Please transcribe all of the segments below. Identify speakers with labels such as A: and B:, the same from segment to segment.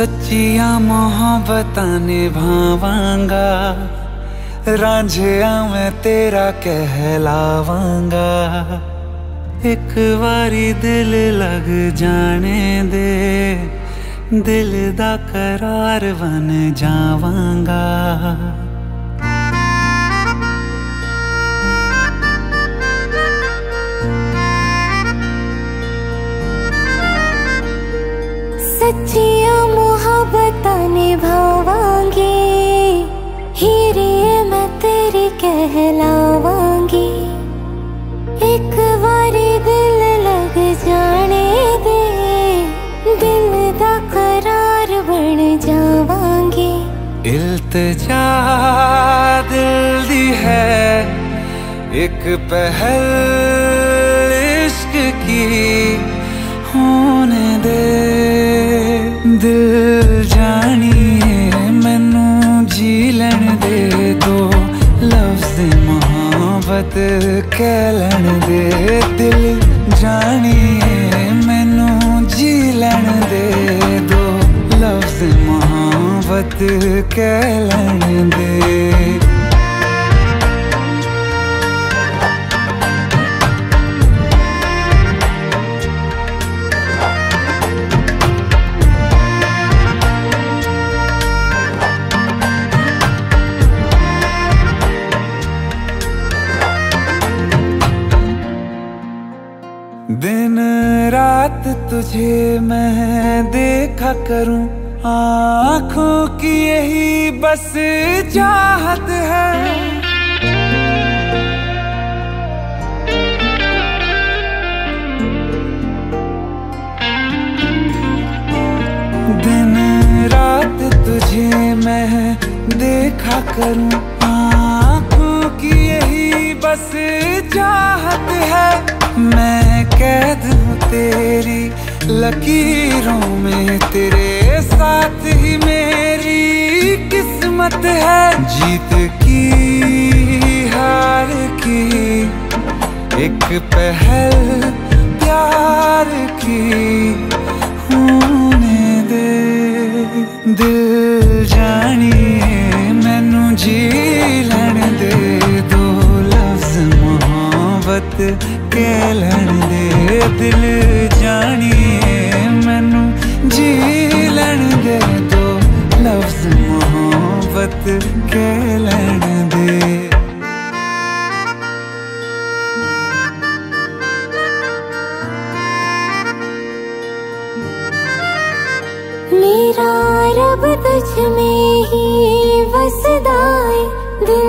A: सच्चिया मोहब्बत निभावांगा रांझिया मैं तेरा कहलावांगा। एक बारी दिल लग जाने दे, दिल दा करार बन जावांगा।
B: सच्चियाँ मोहब्बतां हीरे मैं तेरी कहलावांगी। एक बारी दिल लग जाने दे, दिल करार बन जावांगी।
A: इल्तजा दिल दी है, एक पहल इश्क की, होने दे। दिल जानिए मैनू जी लैन दे दो लफ्ज मोहब्बत कह लैन दे दिल जानिए मैनू जी लैन दे दो लफ्ज मोहब्बत कह लैन दे तुझे मैं देखा करूँ, आँखों की यही बस चाहत है। दिन रात तुझे मैं देखा करूँ, आँखों की यही बस चाहत है। मैं कैद हूँ तेरी लकीरों में तेरे साथ ही मेरी किस्मत है जीत की हार की एक पहल प्यार की होने दे दिल जानिए मैनू जी लैन दे दो लफ्ज मोहब्बत कह लैन दे दिल जानिए मैनू जी दे दो लफ्ज मोहब्बत के लड़ दे।
B: मेरा रब तुझ में ही वसदाए दिल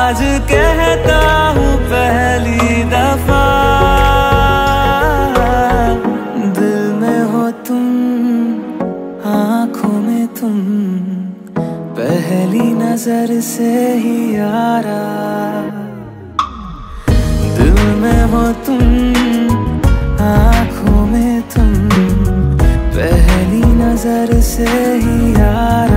C: आज कहता हूँ पहली दफ़ा। दिल में हो तुम, आँखों में तुम। पहली नज़र से ही यारा। दिल में हो तुम, आँखों में तुम। पहली नज़र से ही यारा।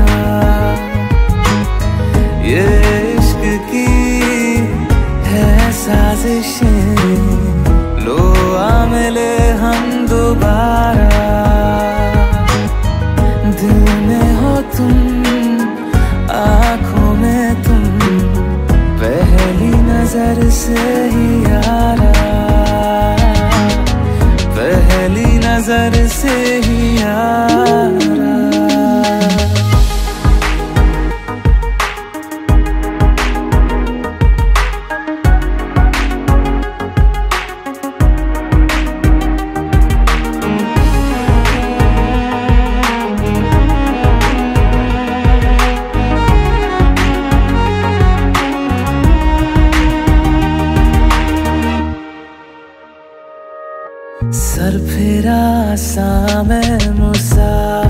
C: से ही यारा। पहली नज़र से ही यारा। सर फेरा सा मैं मुसा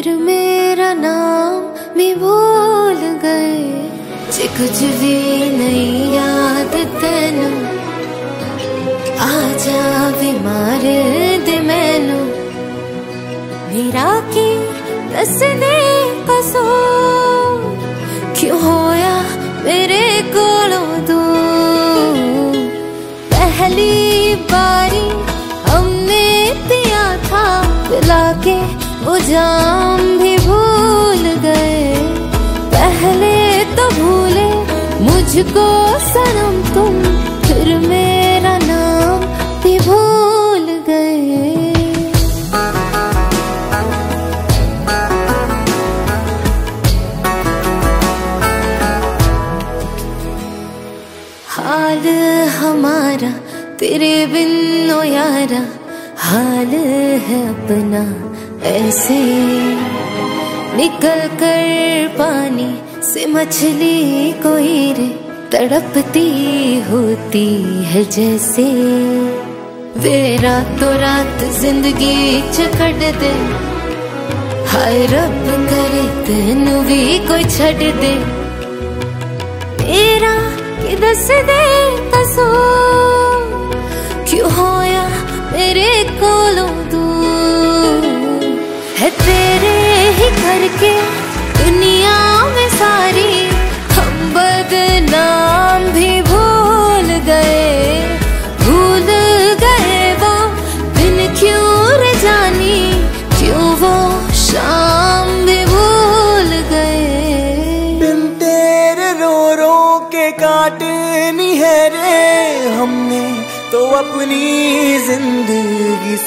C: फिर मेरा
B: नाम भी भूल गए। जे कुछ भी नहीं याद तेनू, आजा भी मार दे मैनू। मेरा की दस दे क्यों होया मेरे कोलों दूर पहली बारी हमने पिया था पिला के वो मुझको सनम तुम, फिर मेरा नाम भी भूल गए। हाल हमारा, तेरे बिन यारा हाल है अपना, ऐसे निकल कर पानी से मछली कोई रे तड़पती होती है जैसे। वे रातों रात ज़िंदगी चकड़ दे। हाय रब करे तेनू भी कोई छड़ दे। मेरा कि दस दे कसूर क्यों होया मेरे कोलों दूर? है तेरे ही करके दुनिया में सारी हम बदनाम।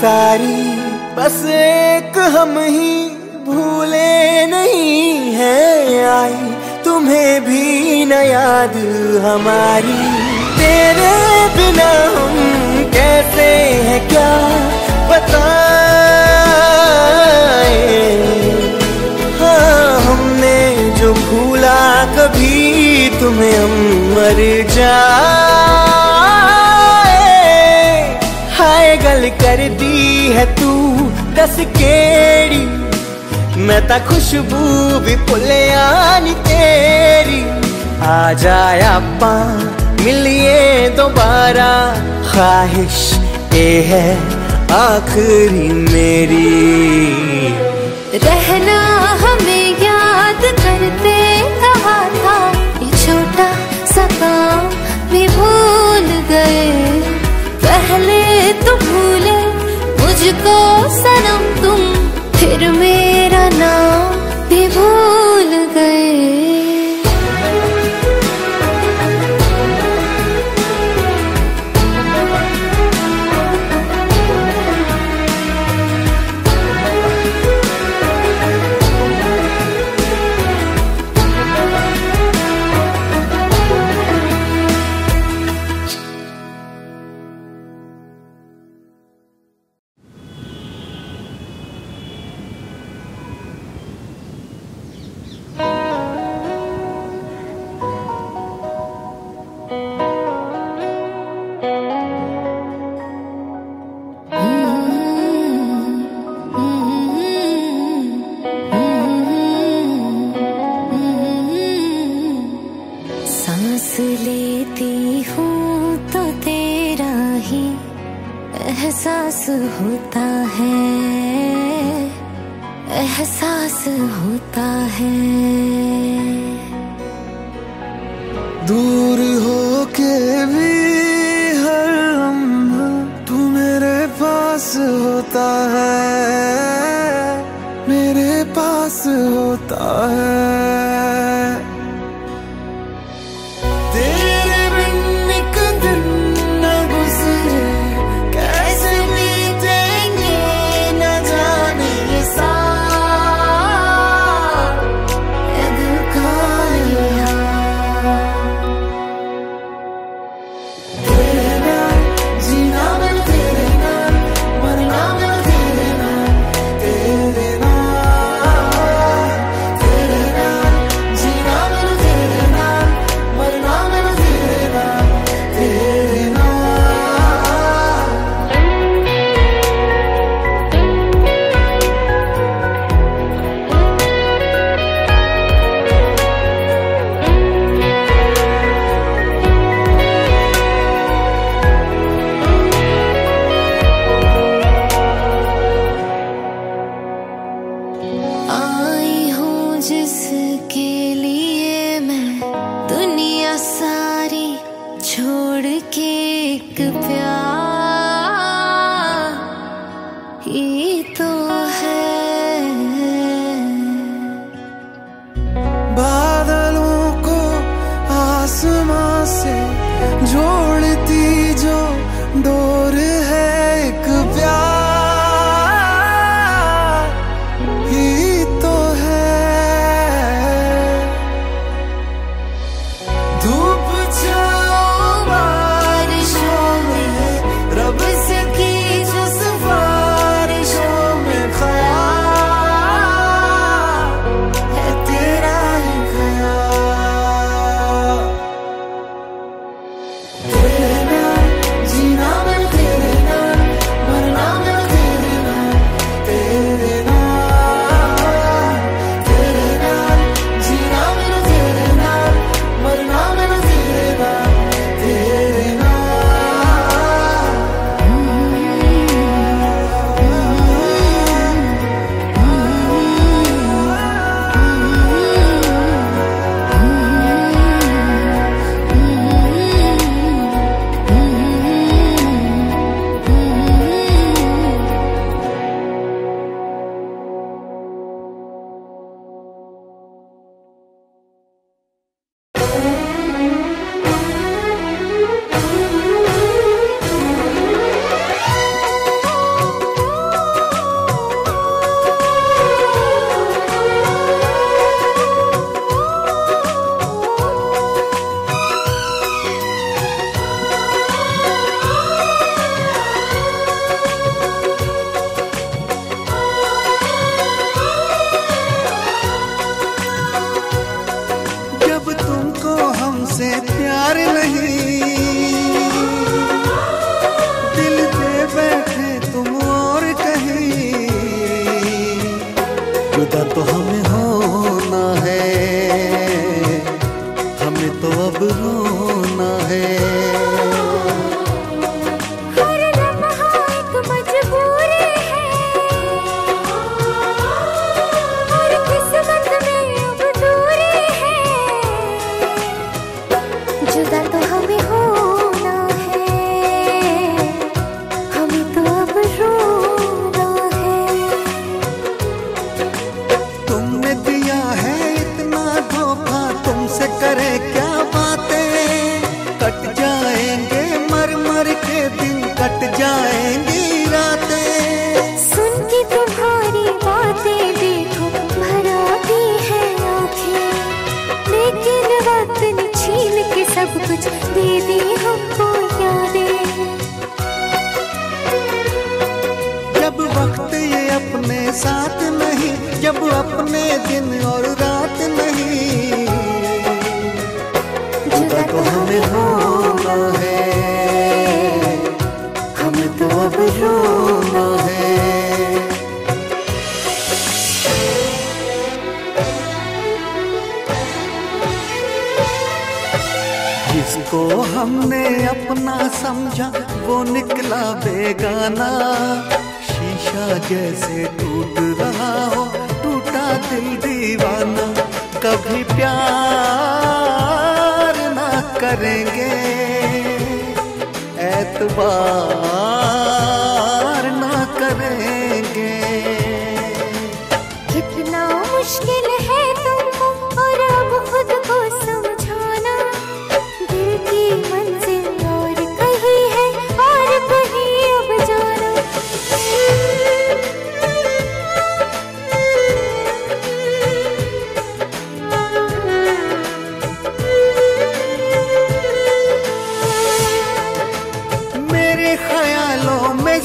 C: सारी, बस एक हम ही भूले नहीं है आई। तुम्हें भी न याद हमारी। तेरे बिना हम कैसे हैं क्या बताएँ? हाँ हमने जो भूला कभी तुम्हें हम मर जाए। गल कर दी है तू, दस केड़ी। मैं ता खुशबू भी भुलिया नी तेरी। आ जाया पा मिलिए दोबारा। ख्वाहिश ये है आखिरी मेरी।
B: रहना हमें याद करते कहा था, ये छोटा सा काम भी भूल गए। मुझको सनम तुम फिर मेरा नाम।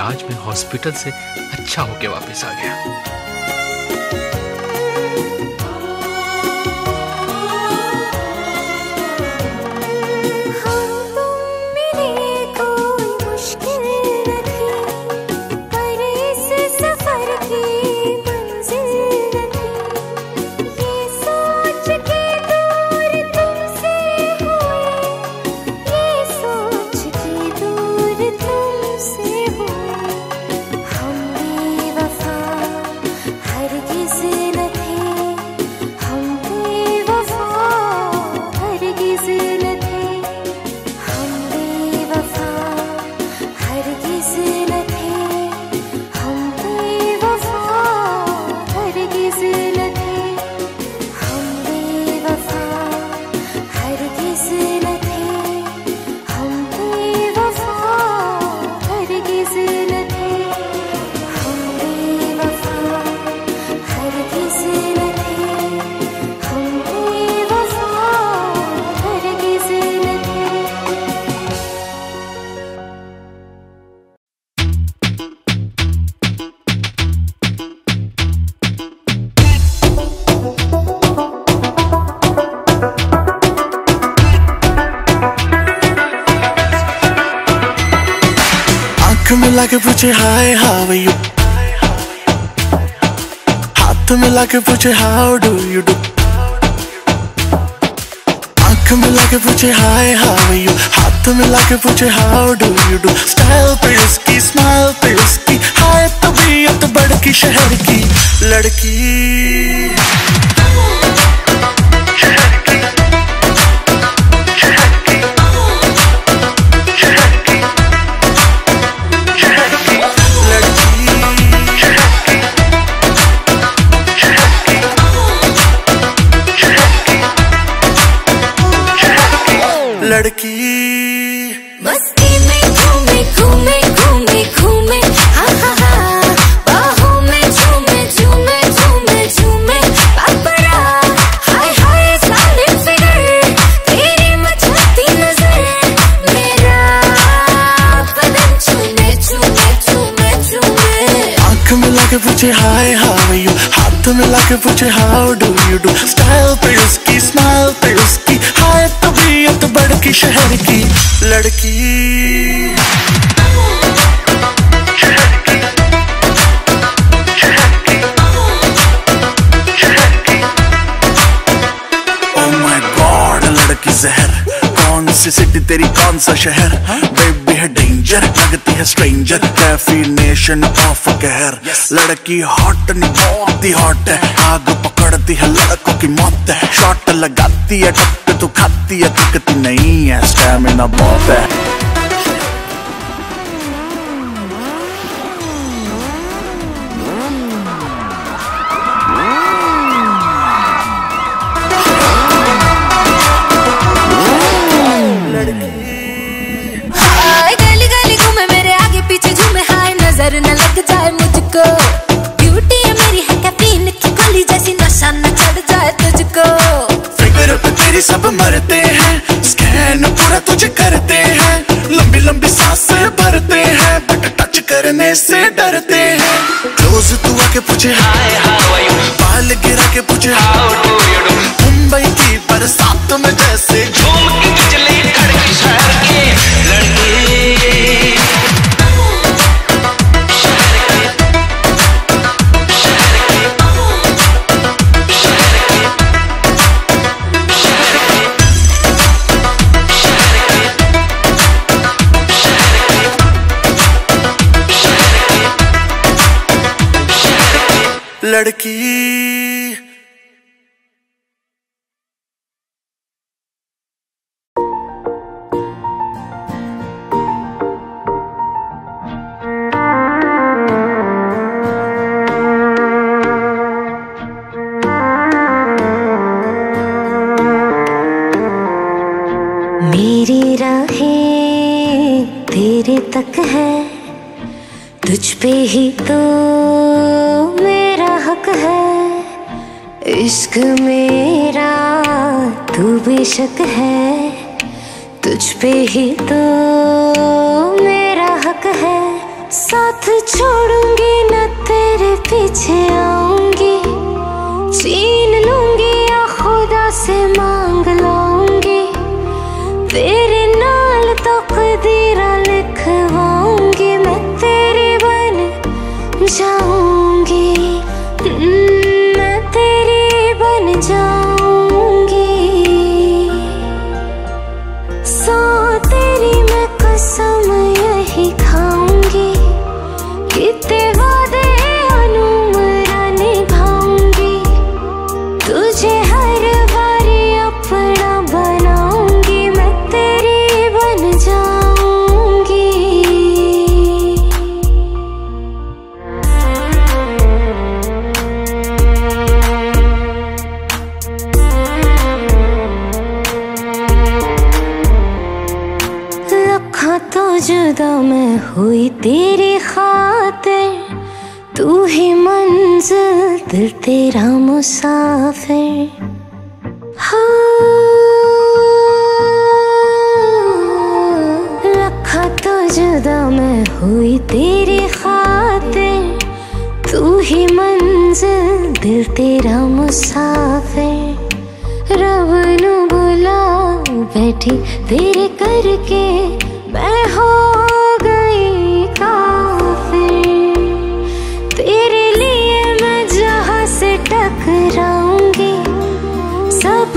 D: आज मैं हॉस्पिटल से अच्छा होके वापस आ गया।
B: future, how do you do? I come like a future, hi, how are you? Hot to me like a future, how do के पूछे how do you do style पे उसकी स्माइल पे उसकी, हाय तो तबीयत बड़की शहर की लड़की oh जहर, कौन सी सिटी तेरी, कौन सा शहर हा? डेंजर लगती है स्ट्रेंजर डेफिनेशन ऑफ़ कहर लड़की हॉट नहीं बहुत ही हॉट है। आग पकड़ती है लड़कों की मौत है। शॉट लगाती है टक्कर तो खाती है थकती नहीं है। स्टेमिना बहुत है। बाकी सब मरते हैं। स्कैन पूरा तुझे करते हैं। लंबी लंबी साँसें भरते हैं। बट टच करने से डरते हैं। क्लोज तू आके पूछे, हाय लड़की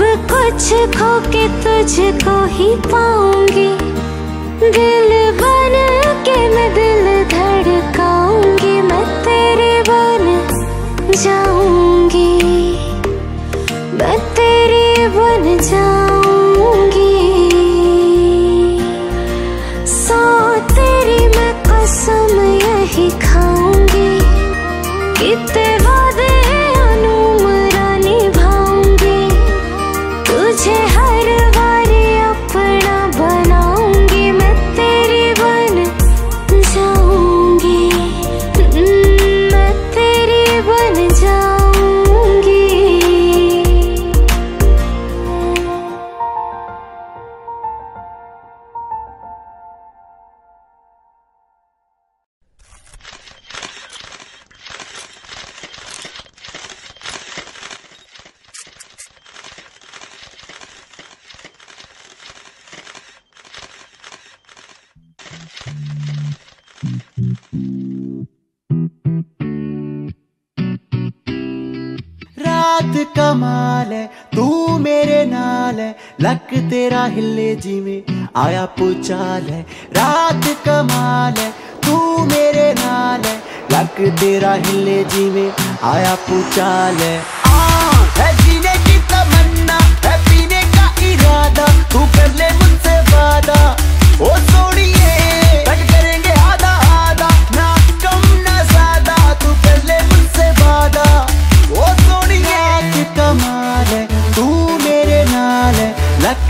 B: कुछ खो के तुझको ही पाऊँगी। दिल बन के मैं दिल धड़काऊँगी। मैं तेरे बन जाऊँगी। मैं तेरे बन जाऊँगी। जी में आया पुचाल है, रात कमाल है, तू मेरे नाल है लक तेरा हिले जी में
E: आया पुचाल है। तमन्ना, है पीने का इरादा, तू कर ले मुझसे वादा, ओ
B: सोनी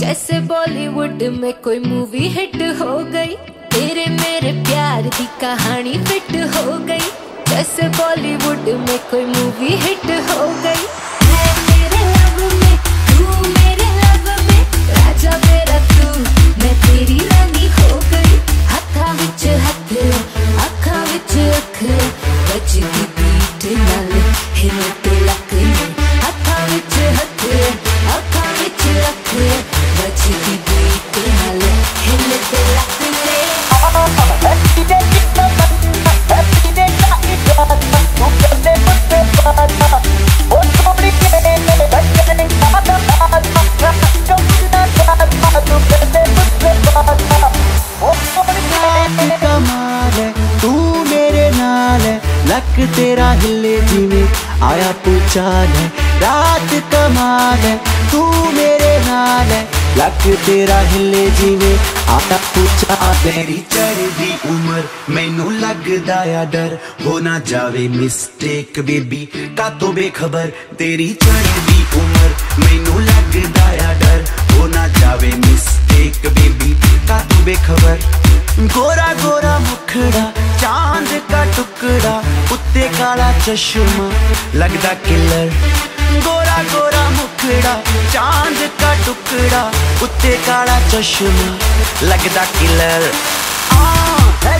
B: जैसे बॉलीवुड में कोई मूवी हिट हो गई। तेरे मेरे प्यार दी कहानी फिट हो गई। जैसे बॉलीवुड में कोई मूवी हिट हो गई। में तेरी चाल है रात कमाल है तू मेरे नाल है लक
E: तेरा हिले जीवे, आता पूछा तेरी चढ़दी
F: उम्र, मैनू लगदा या डर, हो ना जावे मिस्टेक बेबी का तो बेखबर, तेरी चढ़दी उम्र, मैनू लगदा या डर, हो ना जावे मिस्टेक बेबी का तो बेखबर।
E: गोरा गोरा मुखड़ा, चाँद का टुकड़ा ਉੱਤੇ ਕਾਲਾ ਚਸ਼ਮਾ ਲੱਗਦਾ ਕਿਲਰ ਗੋਰਾ ਗੋਰਾ ਮੁਖੜਾ ਚਾਂਦ ਦਾ ਟੁਕੜਾ ਉੱਤੇ ਕਾਲਾ ਚਸ਼ਮਾ ਲੱਗਦਾ ਕਿਲਰ ਆ ਹੈ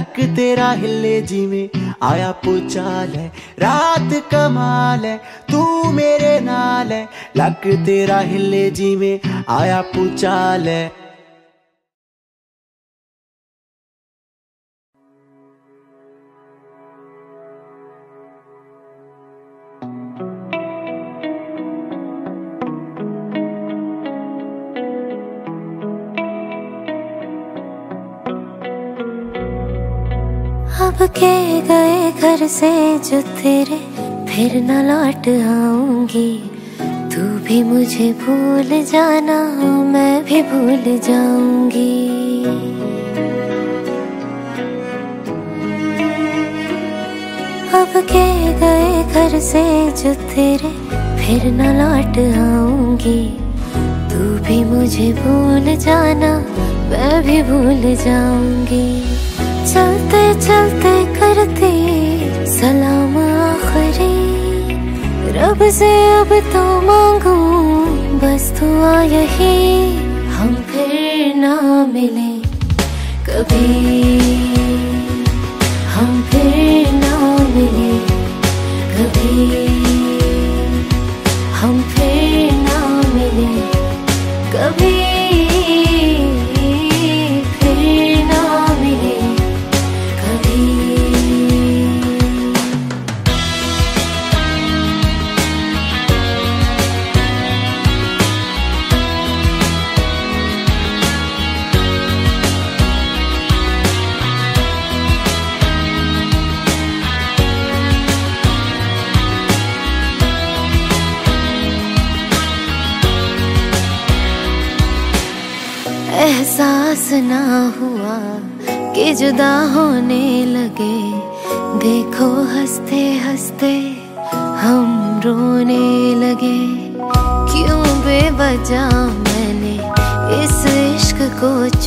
B: लक
E: तेरा हिले जी में आया पुचाल है रात कमाल है, तू मेरे नाल है। लक तेरा हिले जी में आया पुचाल
B: है के गए घर से जो तेरे, फिर न लौट आऊँगी। तू भी मुझे भूल जाना, मैं भी भूल जाऊँगी। अब के गए घर से जो तेरे,
G: फिर न लौट आऊँगी। तू भी मुझे भूल जाना, मैं भी भूल जाऊँगी। चलते चलते करते सलाम आखरी। रब से अब तो मांगू, बस दुआ यही, हम फिर ना मिले कभी।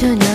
B: No.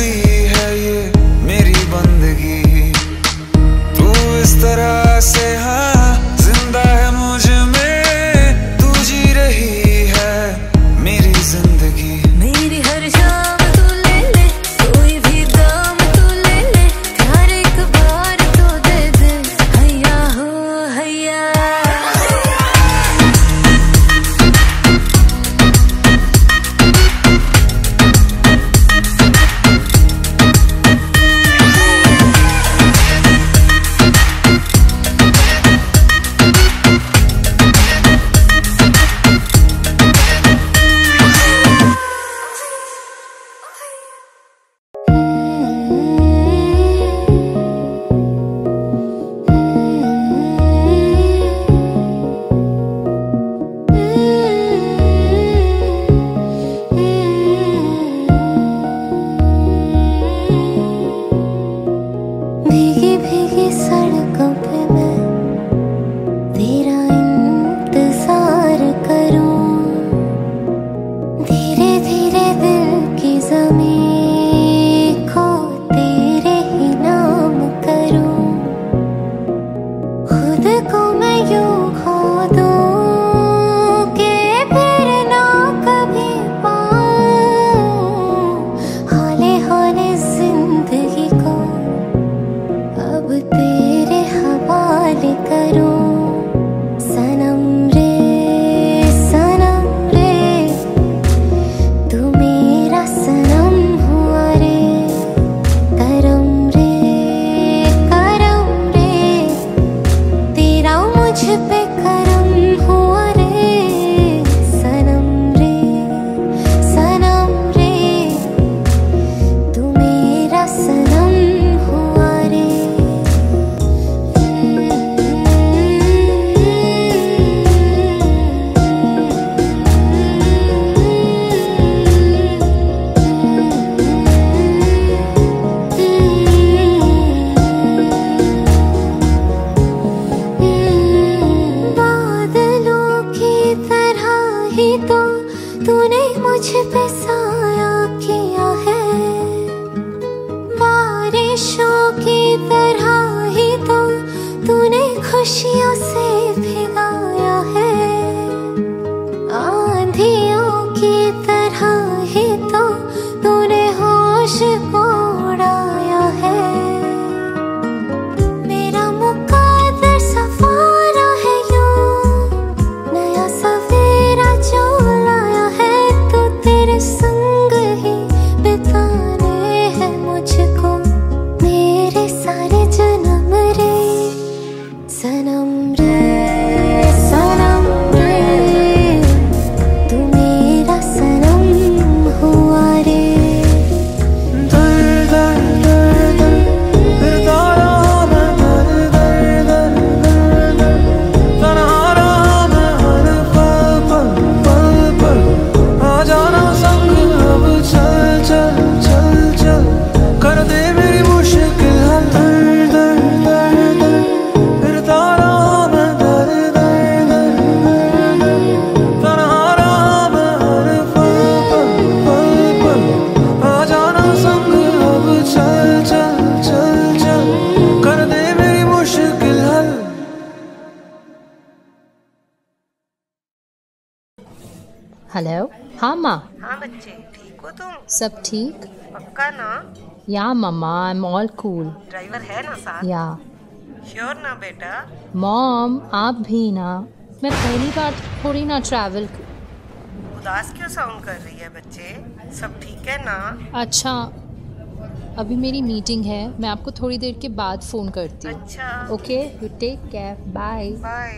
B: please तूने मुझ पे साया किया है। बारिशों की तरह ही तो तूने खुशियों से
H: सब ठीक?
I: पक्का ना?
H: या मम्मा I am all cool
I: driver है ना साथ?
H: या।
I: श्योर ना बेटा।
H: मॉम आप भी ना? मैं पहली बार थोड़ी ना ट्रैवल
I: उदास क्यों साउंड कर रही है बच्चे? सब ठीक है ना?
H: अच्छा अभी मेरी मीटिंग है। मैं आपको थोड़ी देर के बाद फ़ोन करती हूँ।
I: अच्छा।
B: Okay you take care bye bye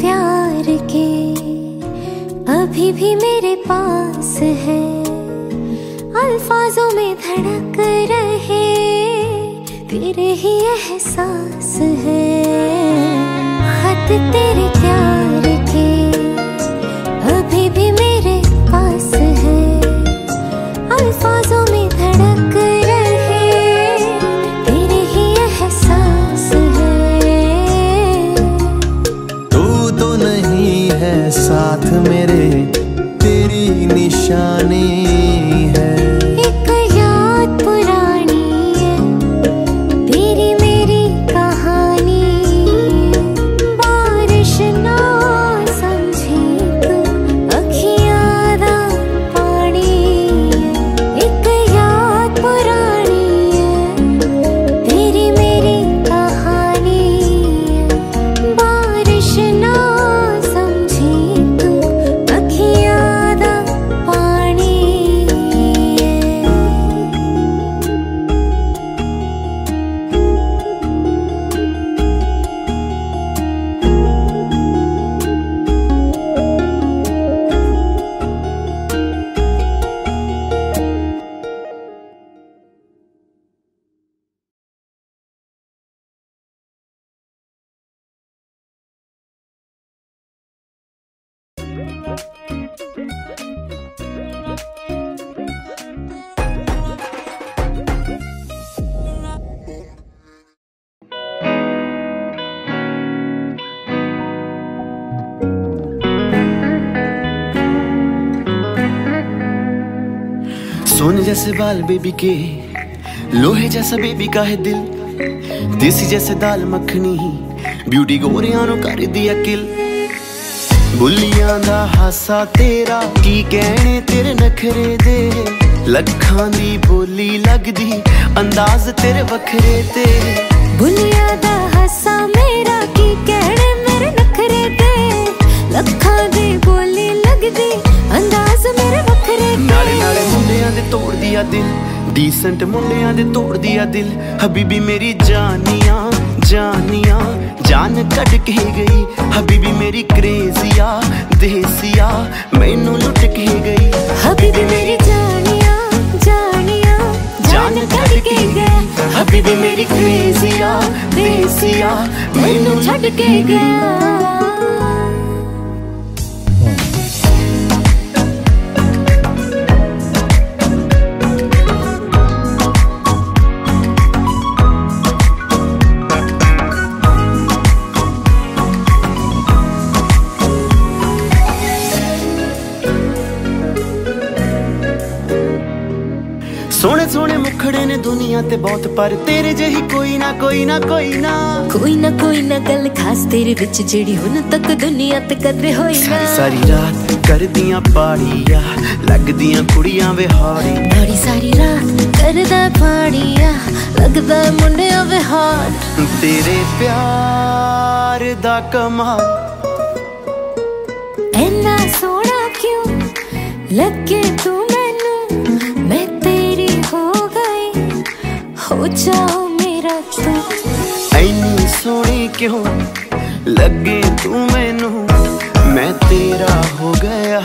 B: प्यार के अभी भी मेरे पास है। अल्फाजों में धड़क रहे, तेरे ही एहसास है। खत तेरे क्या मेरे तेरी
E: निशानी। बेबी के लोहे जैसा बेबी का है दिल। देसी जैसे दाल मखनी। ਬਿਊਟੀ ਗੋਰਿਆਂ ਨੂੰ ਕਰਦੀ ਅਕਿਲ ਬੁੱਲੀਆਂ ਦਾ ਹਾਸਾ ਤੇਰਾ ਕੀ ਕਹਿਣੇ ਤੇਰੇ ਨਖਰੇ ਦੇ ਲੱਖਾਂ ਦੀ ਬੋਲੀ ਲੱਗਦੀ ਅੰਦਾਜ਼ ਤੇਰੇ ਵੱਖਰੇ ਤੇ ਡੀਸੈਂਟ ਮੁੰਡਿਆਂ ਦੇ ਤੋੜਦੀ ਆ ਦਿਲ। ਹਬੀਬੀ ਮੇਰੀ ਜਾਨੀਆਂ ਜਾਨੀਆਂ ਜਾਨ ਕੱਢ ਕੇ ਗਈ। ਹਬੀਬੀ ਮੇਰੀ ਕ੍ਰੇਜ਼ੀਆ ਦੇਸੀਆ ਮੈਨੂੰ ਲੁੱਟ ਕੇ ਗਈ।
B: ਹਬੀਬੀ ਮੇਰੀ ਜਾਨੀਆਂ ਜਾਨੀਆਂ
E: ਜਾਨ ਕੱਢ ਕੇ ਗਈ। ਹਬੀਬੀ ਮੇਰੀ ਕ੍ਰੇਜ਼ੀਆ ਦੇਸੀਆ ਮੈਨੂੰ
B: ਛੱਡ ਕੇ ਗਿਆ
E: ਦੁਨੀਆ ਤੇ ਬਹੁਤ ਪਰ ਤੇਰੇ ਜਿਹੀ ਕੋਈ ਨਾ ਕੋਈ ਨਾ ਕੋਈ ਨਾ।
B: ਕੋਈ ਨਾ ਕੋਈ ਨਾ ਗੱਲ ਖਾਸ ਤੇਰੇ ਵਿੱਚ ਜਿਹੜੀ ਹੁਣ ਤੱਕ ਦੁਨੀਆ ਤੇ ਕਦੇ ਹੋਈ ਨਾ।
E: ਸਾਰੀ ਰਾਤ ਕਰਦੀਆਂ ਪਾੜੀਆਂ ਲੱਗਦੀਆਂ ਕੁੜੀਆਂ ਵਿਹਾਰੀ
B: ਬੜੀ ਸਾਰੀ ਰਾਤ ਕਰਦਾ ਪਾਣੀਆ ਲੱਗਦਾ ਮੁੰਡਿਆਂ ਵਿਹਾਰ
E: ਤੇਰੇ ਪਿਆਰ ਦਾ ਕਮਾਲ
B: ਐਨਾ ਸੋਹਣਾ ਕਿਉਂ ਲੱਗੇ ਤੂੰ ਹੋ ਜਾਓ ਮੇਰਾ ਤੂੰ
E: ਐਨੀ ਸੋਹਣੀ ਕਿਉਂ ਲੱਗੇ ਤੂੰ ਮੈਨੂੰ ਮੈਂ ਤੇਰਾ ਹੋ ਗਿਆ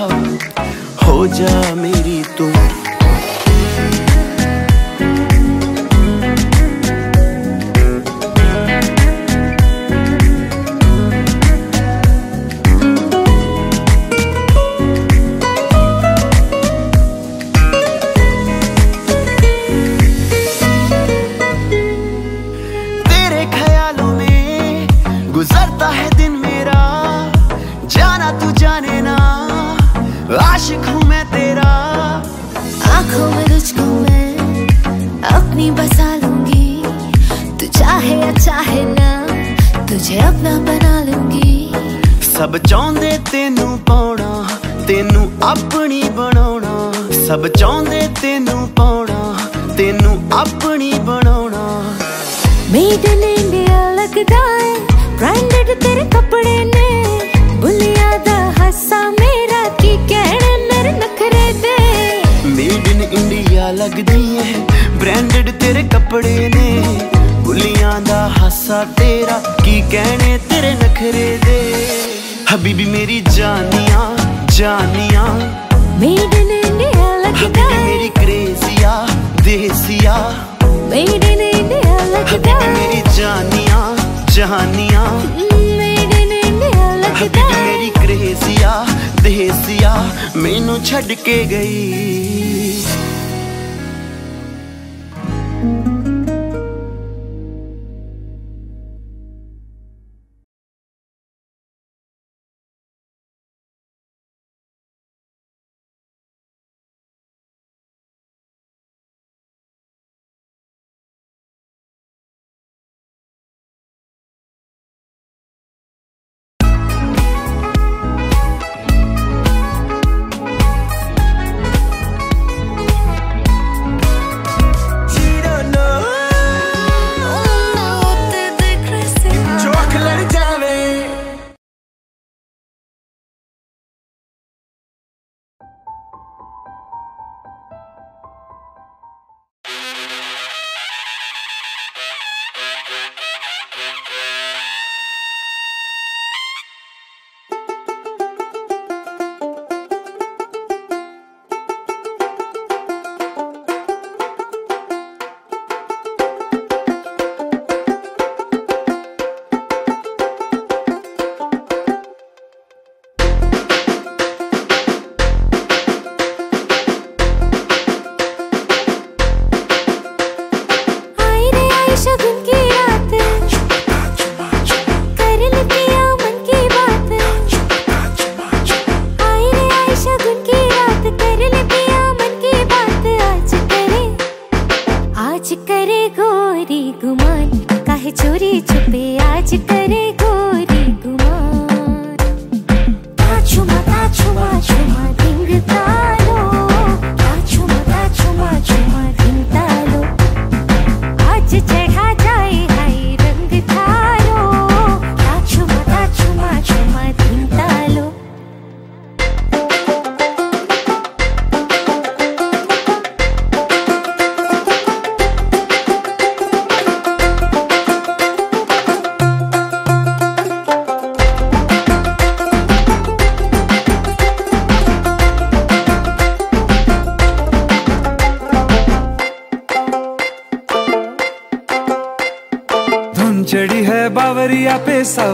E: ਹੋ ਜਾ ਮੇਰੀ ਤੂੰ ਸਭ ਚਾਹੁੰਦੇ ਤੈਨੂੰ ਪਾਉਣਾ ਤੈਨੂੰ ਆਪਣੀ ਬਣਾਉਣਾ।
B: ਮੇਡ ਇਨ ਇੰਡੀਆ ਲੱਗਦਾ ਏ ਬ੍ਰਾਂਡਡ ਤੇਰੇ ਕੱਪੜੇ ਨੇ। ਬੁਲਿਆ ਦਾ ਹਾਸਾ ਮੇਰਾ ਕੀ ਕਹਿਣ ਮੇਰੇ ਨਖਰੇ ਦੇ
E: ਮੇਡ ਇਨ ਇੰਡੀਆ ਲੱਗਦੀ ਏ ਬ੍ਰਾਂਡਡ ਤੇਰੇ ਕੱਪੜੇ ਨੇ। ਬੁਲਿਆ ਦਾ ਹਾਸਾ ਤੇਰਾ ਕੀ ਕਹਿਣੇ ਤੇਰੇ ਨਖਰੇ ਦੇ ਹਬੀਬੀ ਮੇਰੀ ਜਾਨੀਆਂ
B: ਜਾਨੀਆਂ।
E: मेड इन इंडिया लगता है।
B: मेरी क्रेजिया देसिया।
E: मेड इन इंडिया लगता है।
B: मेरी जानिया जहानिया।
E: मेड इन इंडिया लगता है।
B: मेरी क्रेजिया देसिया। मैनू छड़ के गई।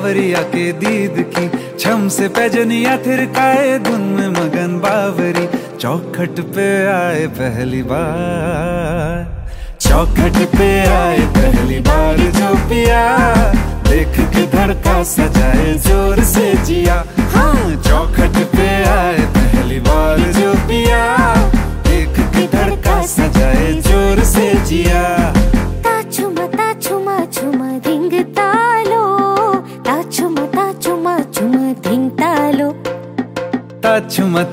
A: सावरिया के दीद की, छम से पैजनिया थिरकाए धुन में मगन बावरी। चौखट पे आए पहली बार, चौखट पे आए पहली बार जो पिया देख के धड़का सजाए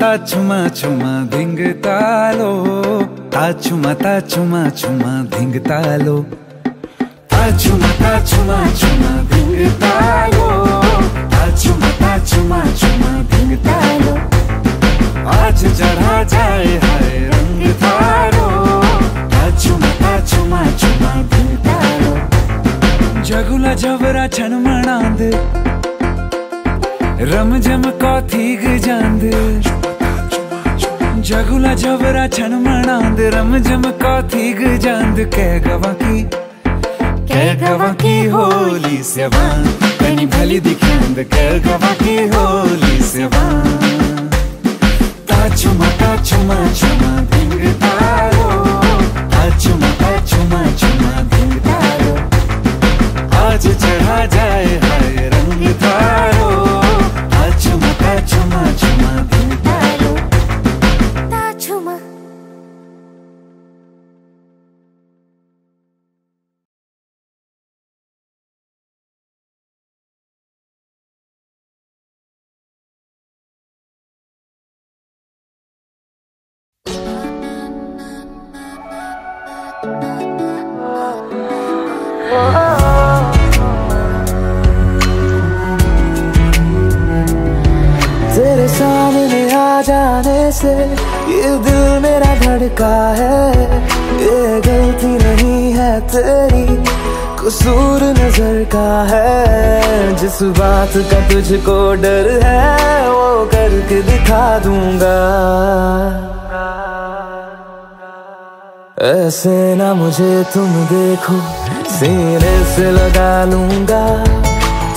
E: ताछुमा छुमा
A: धिंग तालो ताछुमा ताछुमा छुमा धिंग तालो ताछुमा ताछुमा छुमा धिंग तालो ताछुमा ताछुमा छुमा धिंग तालो आज चढ़ा जाए हाय रंग थारो ताछुमा ताछुमा छुमा धिंग तालो जगुला जबरा छन मणांद। रम जम कौथीग जांद। जगुला जबरा छन मणांद रम जम कौथीग जांद। कह गवा की? कह गवा की होली सेवान कनी भली दिखांद कह गवा की होली सेवान ताछुमा ताछुमा छुमा धिंग तारो। ताछुमा ताछुमा छुमा धिंग तारो। आज चढ़ा जाए हाय रंग तारो।
C: से, ये दिल मेरा धड़का है। ये गलती नहीं है तेरी, कसूर नज़र का है। जिस बात का तुझको डर है, वो करके दिखा दूँगा। ऐसे ना मुझे तुम देखो, सीने से लगा लूँगा।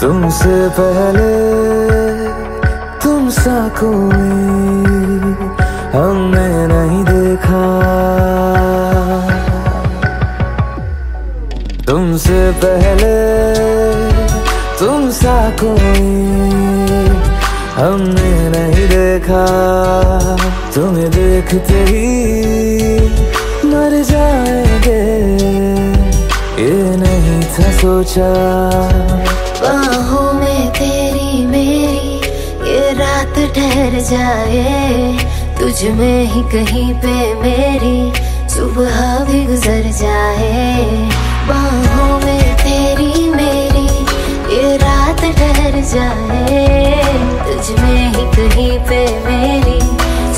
C: तुमसे पहले, तुम सा कोई हमने नहीं देखा। तुमसे पहले, तुम सा कोई हमने नहीं देखा। तुम्हें देखते ही मर जाएँगे, ये नहीं था सोचा।
B: तेरी मेरी, ये रात ठहर जाए। तुझ में ही कहीं पे मेरी, सुबह भी गुजर जाए। बाहों में तेरी मेरी, ये रात ठहर जाए। तुझ में ही कहीं पे मेरी,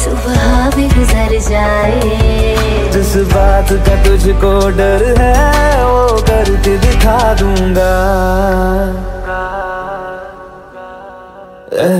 B: सुबह भी गुजर जाए।
C: जिस बात का तुझको डर है, वो करके दिखा दूँगा।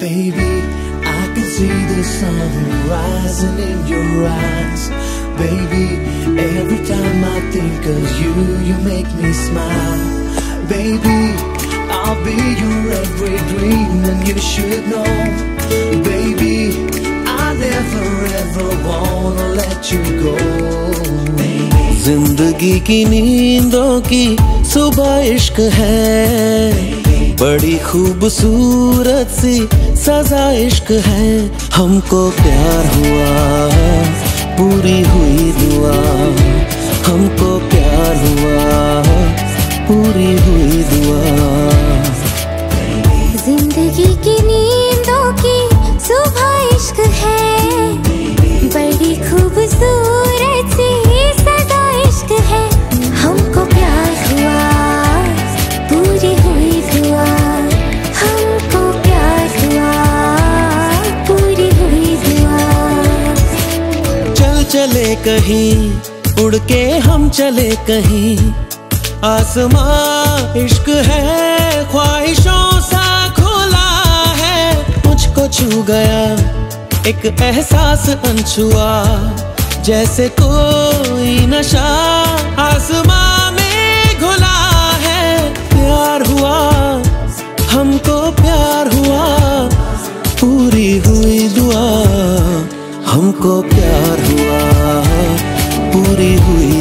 J: Baby, I can see the sun rising in your eyes. Baby, every time I think of you, you make me smile. Baby, I'll be your every dream, and you should know. Baby, I never ever wanna let you go. जिंदगी की नींदों की सुबह इश्क है बड़ी खूबसूरत सी सजा इश्क है, हमको प्यार हुआ पूरी हुई दुआ, हमको प्यार हुआ पूरी हुई दुआ।
B: ज़िंदगी की नींदों की सुबह इश्क है, बड़ी खूबसूरत सी
J: कहीं, उड़ के हम चले कहीं। आसमां इश्क है, ख्वाहिशों सा खुला है। मुझको छू गया एक एहसास अनछुआ जैसे कोई नशा आसमां में घुला है। प्यार हुआ, हमको प्यार हुआ, पूरी हुई दुआ, हमको प्यार हुआ। पूरी हुई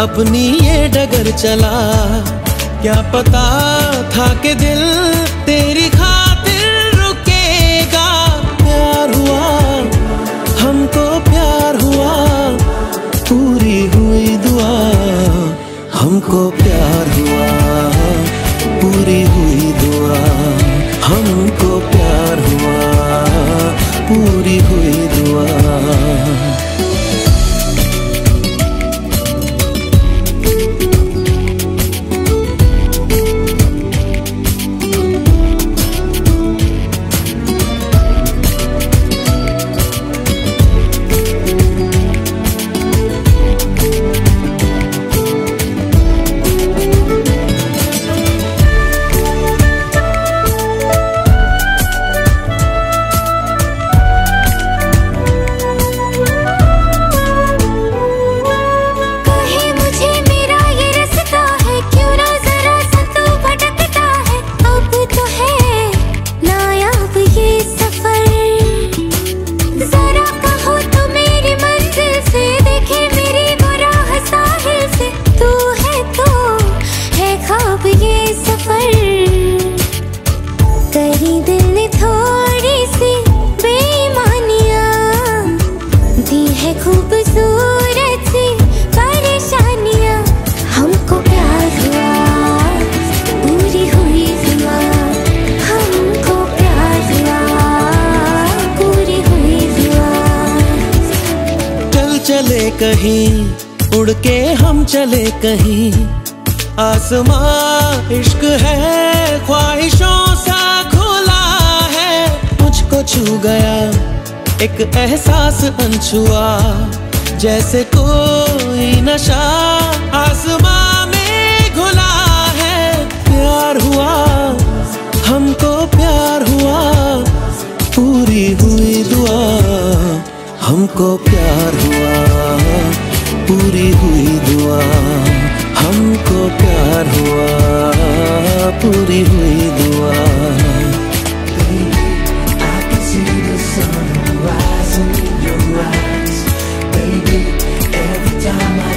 J: अपनी ये डगर चला। क्या पता था कि दिल
B: ते
J: चले कहीं, उड़ के हम चले कहीं। आसमां इश्क है, ख्वाहिशों सा खुला है। मुझको छू गया एक एहसास अनछुआ जैसे कोई नशा। हमको प्यार हुआ पूरी हुई दुआ। हमको प्यार हुआ पूरी हुई दुआ।
K: Baby, every time I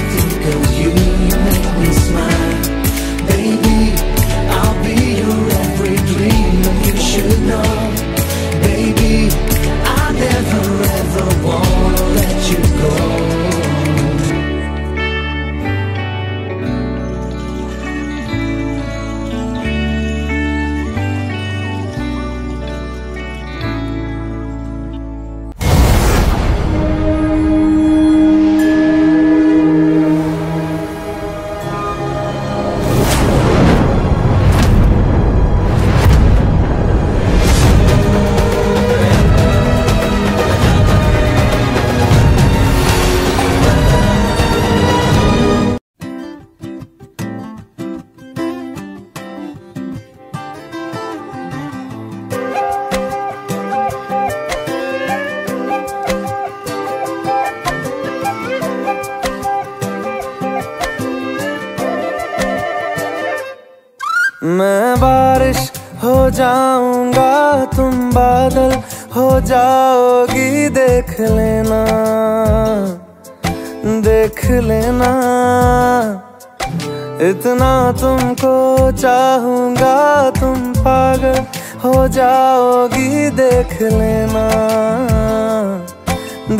C: जाओगी देख लेना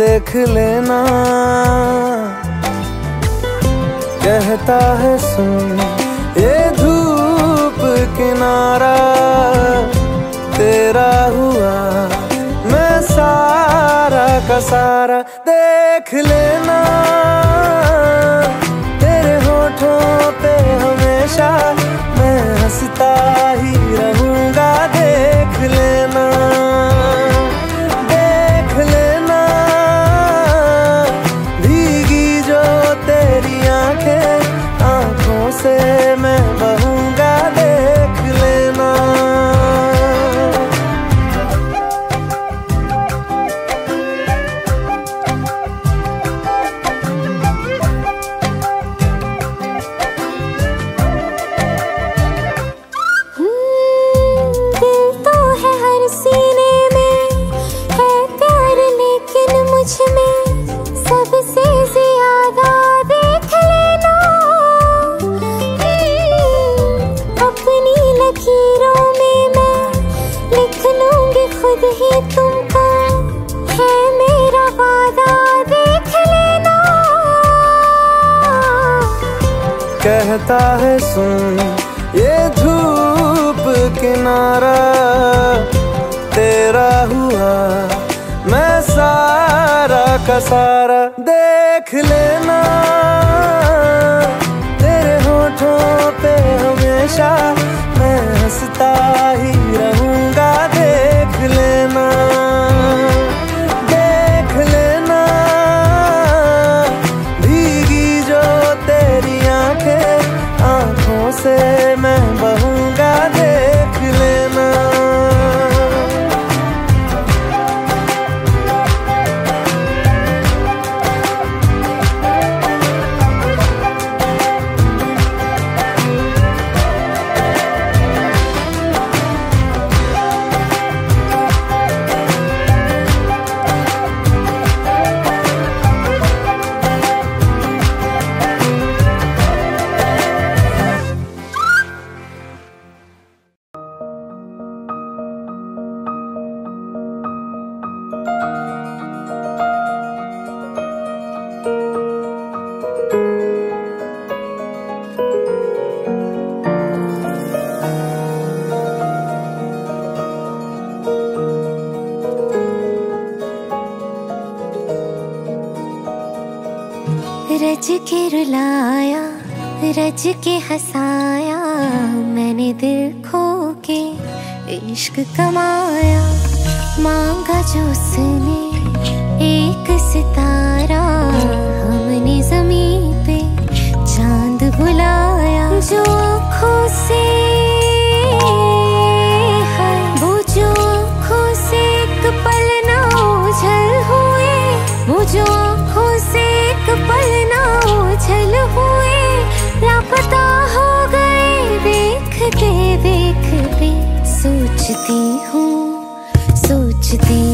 C: देख लेना। कहता है सुन ये धूप किनारा
B: रज के हंसाया मैंने दिल खो के इश्क कमाया। मांगा जो उसने te tem